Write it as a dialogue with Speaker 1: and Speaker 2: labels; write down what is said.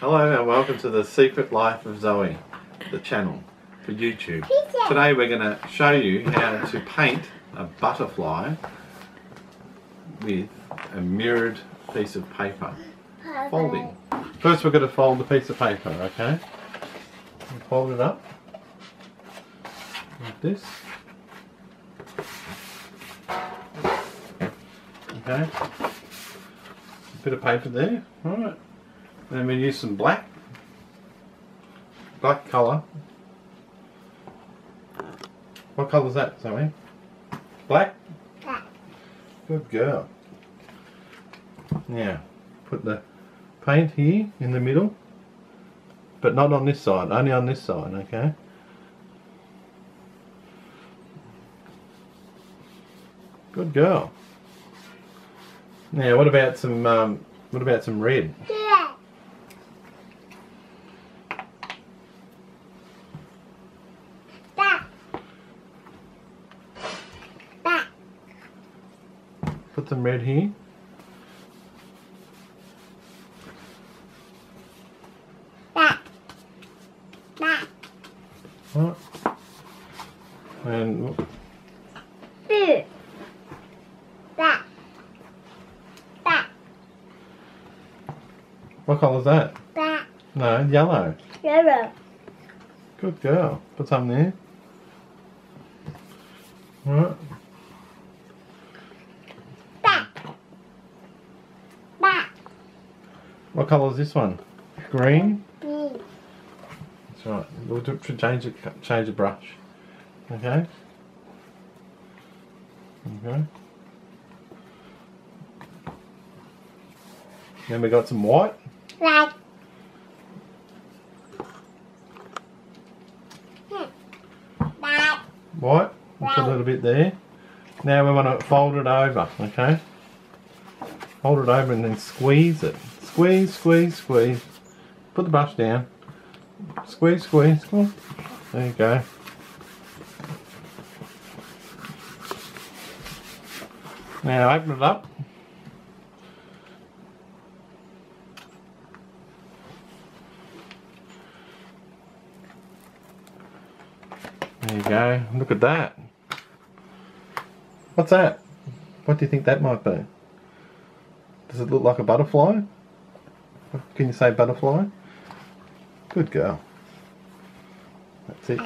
Speaker 1: Hello and welcome to the Secret Life of Zoe, the channel for YouTube.
Speaker 2: Pizza.
Speaker 1: Today we're going to show you how to paint a butterfly with a mirrored piece of paper. Folding. First we're going to fold the piece of paper, okay? And fold it up like this. Okay. A bit of paper there. Alright. Then we use some black. Black colour. What colour is that, Zoe? Black?
Speaker 2: Black.
Speaker 1: Good girl. Now, put the paint here in the middle. But not on this side, only on this side, okay? Good girl. Now, what about some um, what about some red? Put some red here.
Speaker 2: Back. Back.
Speaker 1: Right. And
Speaker 2: Blue. Back. Back.
Speaker 1: what colour is that?
Speaker 2: Back.
Speaker 1: No, yellow.
Speaker 2: Yellow.
Speaker 1: Good girl. Put some there. Right. What colour is this one? Green.
Speaker 2: Green.
Speaker 1: That's right. We'll do, change the change the brush. Okay. Okay. Then we got some white.
Speaker 2: Like. Back. Hmm.
Speaker 1: White. We'll put a little bit there. Now we want to fold it over. Okay. Fold it over and then squeeze it. Squeeze, squeeze, squeeze. Put the brush down. Squeeze, squeeze. On. There you go. Now open it up. There you go. Look at that. What's that? What do you think that might be? Does it look like a butterfly? Can you say butterfly? Good girl. That's it.